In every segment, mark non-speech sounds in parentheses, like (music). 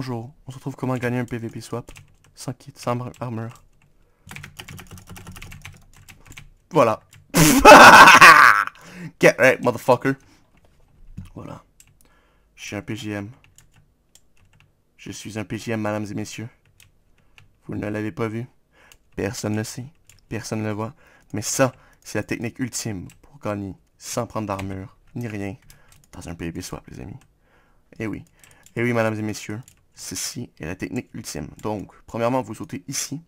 bonjour. On se retrouve comment gagner un PVP swap? Sans kit, sans armure. Voilà. (laughs) Get right, motherfucker. Voilà. Je suis un PGM. Je suis un PGM, mesdames et messieurs. Vous ne l'avez pas vu. Personne ne sait. Personne ne le voit. Mais ça, c'est la technique ultime pour gagner sans prendre d'armure, ni rien, dans un PvP swap, les amis. Eh oui. Eh oui, mesdames et messieurs. Ceci est la technique ultime. Donc, premièrement, vous sautez ici.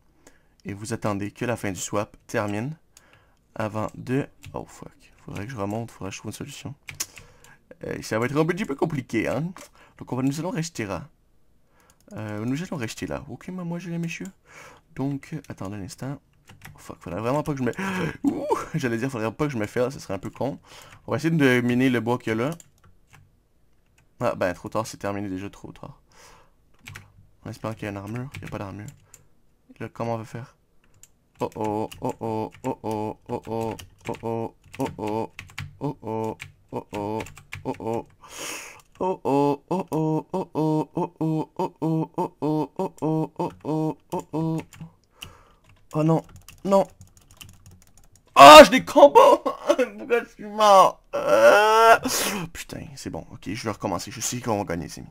Et vous attendez que la fin du swap termine. Avant de... Oh, fuck. Faudrait que je remonte. Faudrait que je trouve une solution. Euh, ça va être un petit peu compliqué, hein. Donc, on va, nous allons rester là. Euh, nous allons rester là. Ok, moi, je les messieurs. Donc, attendez un instant. Oh, fuck, faudrait vraiment pas que je me... (gasps) Ouh, j'allais dire, faudrait pas que je me fasse, ce serait un peu con. On va essayer de miner le bois qu'il y a là. Ah, ben, trop tard, c'est terminé déjà, trop tard. On espère qu'il y a une armure. Il n'y a pas d'armure. Là, comment on va faire Oh oh, oh oh, oh oh, oh oh, oh oh, oh oh, oh oh, oh oh, oh oh. Oh oh, oh oh, oh oh, oh oh, oh oh, oh oh, oh oh, oh oh, oh oh. Oh non, non. Ah, je des combos Pourquoi je suis mort Putain, c'est bon. Ok, je vais recommencer. Je sais qu'on va gagner, c'est.